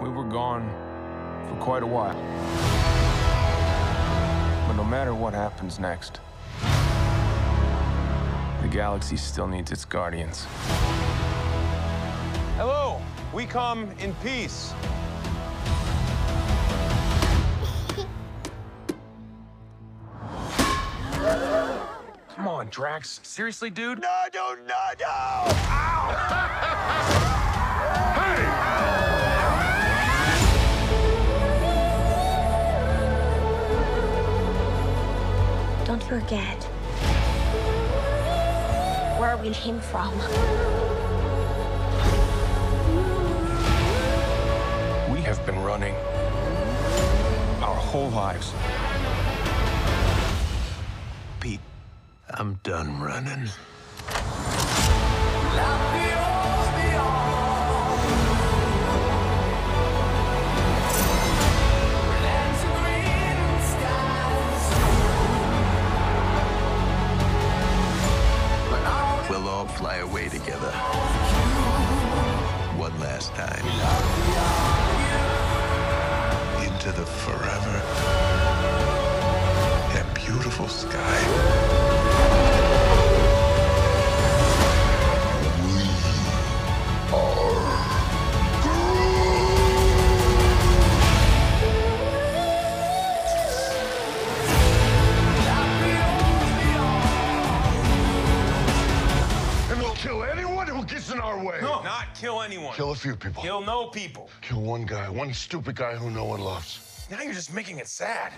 We were gone for quite a while. But no matter what happens next, the galaxy still needs its guardians. Hello, we come in peace. Come on, Drax. Seriously, dude? No, no, no, no! Don't forget where we came from. We have been running our whole lives. Pete, I'm done running. All fly away together. One last time. Into the forever and beautiful sky. Our way. No, not kill anyone. Kill a few people. Kill no people. Kill one guy, one stupid guy who no one loves. Now you're just making it sad.